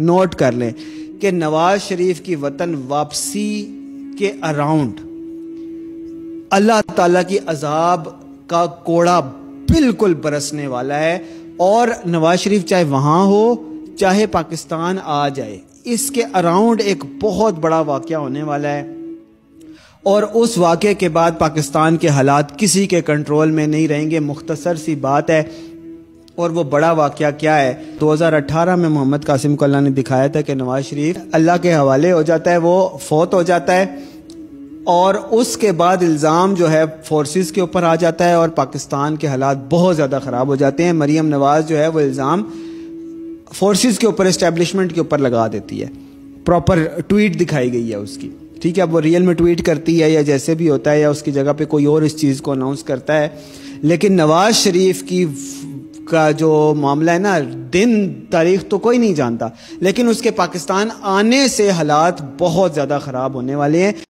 Note कर लें कि नवाज़ शरीफ की वतन वापसी के अराउंड अल्लाह ताला की अजाब का कोड़ा बिल्कुल बरसने वाला है और नवाज़ शरीफ चाहे वहाँ हो, चाहे पाकिस्तान आ जाए, इसके अराउंड एक बहुत बड़ा वाक़ होने वाला है। और उस वाक़े के बाद पाकिस्तान के हालात किसी के कंट्रोल में नहीं रहेंगे। मुख्तसर सी बात है और वो बड़ा वाक़ क्या है? 2018 में मोहम्मद कासिम को अल्लाह ने दिखाया था कि नवाज़ शरीफ अल्लाह के हवाले हो जाता है, वो फौत हो जाता है और उसके बाद इल्ज़ाम जो है फोर्सेस के ऊपर आ जाता है और पाकिस्तान के हालात बहुत ज़्यादा ख़राब हो जाते हैं। मरीम नवाज़ जो है वो इल्ज़ाम फोर्सेस के ऊपर इस्टेब्लिशमेंट के ऊपर लगा देती है। प्रॉपर ट्वीट दिखाई गई है उसकी। ठीक है, अब वो रियल में ट्वीट करती है या जैसे भी होता है या उसकी जगह पे कोई और इस चीज़ को अनाउंस करता है। लेकिन नवाज़ शरीफ की का जो मामला है ना, दिन, तारीख तो कोई नहीं जानता, लेकिन उसके पाकिस्तान आने से हालात बहुत ज़्यादा ख़राब होने वाले हैं।